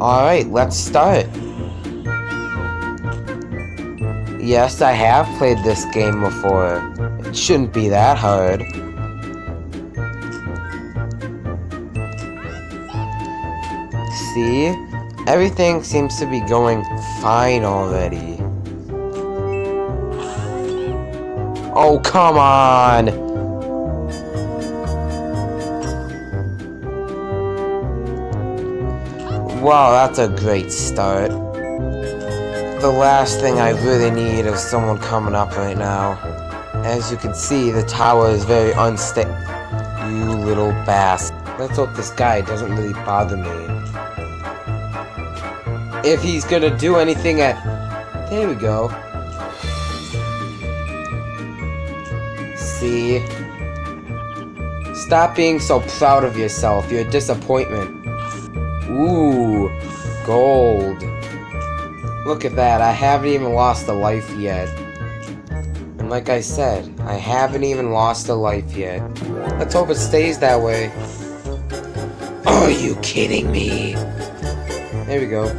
Alright, let's start. Yes, I have played this game before. It shouldn't be that hard. See? Everything seems to be going fine already. Oh, come on! Wow, that's a great start. The last thing I really need is someone coming up right now. As you can see, the tower is very unstable. You little bastard. Let's hope this guy doesn't really bother me. If he's gonna do anything at... There we go. See? Stop being so proud of yourself. You're a disappointment. Ooh, gold. Look at that, I haven't even lost a life yet. And like I said, I haven't even lost a life yet. Let's hope it stays that way. Are you kidding me? There we go.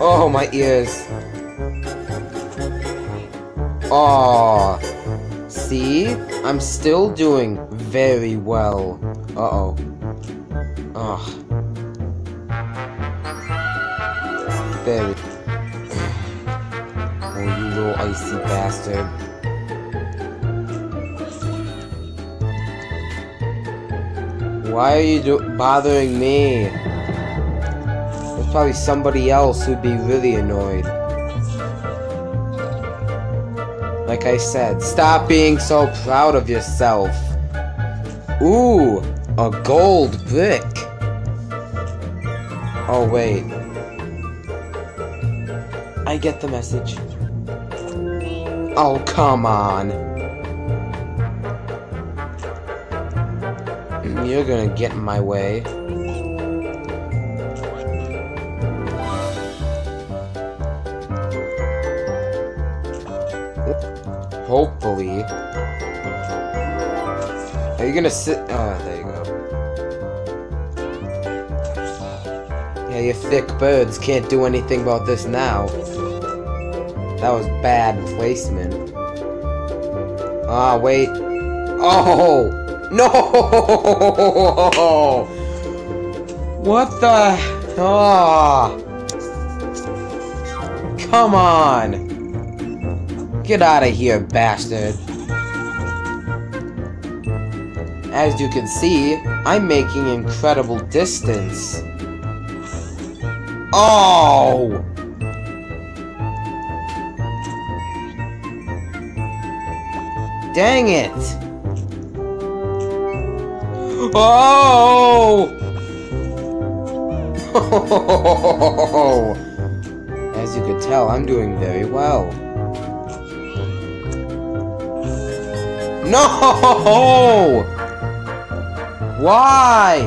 Oh, my ears. Oh, see? I'm still doing very well. Uh-oh. Ah. Ugh. There. oh, you little icy bastard. Why are you bothering me? There's probably somebody else who'd be really annoyed. Like I said, stop being so proud of yourself. Ooh, a gold brick. Oh, wait. I get the message. Oh, come on. Mm, you're gonna get in my way. Hopefully. Are you gonna sit? Oh, there you go. Yeah, you thick birds can't do anything about this now. That was bad placement. Ah, wait. Oh! No! What the? Ah! Come on! Get out of here, bastard. As you can see, I'm making incredible distance. Oh! Dang it! Oh! As you could tell, I'm doing very well. No! Why?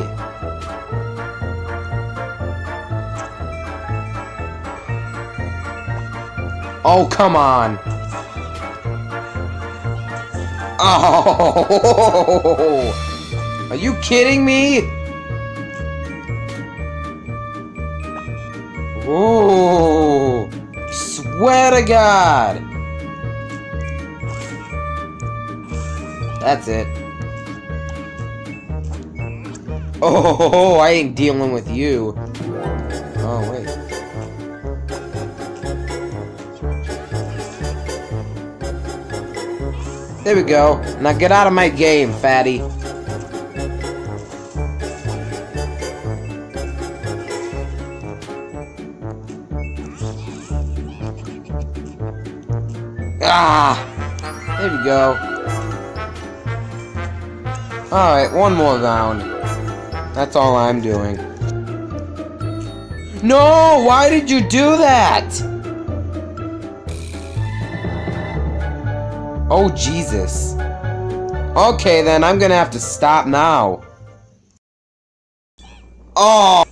Oh, come on. Oh! Are you kidding me? Oh! Swear to God! That's it. Oh, I ain't dealing with you. Oh, wait. There we go. Now get out of my game, fatty. Ah! There we go. Alright, one more round. That's all I'm doing. No! Why did you do that? Oh, Jesus. Okay, then, I'm gonna have to stop now. Oh!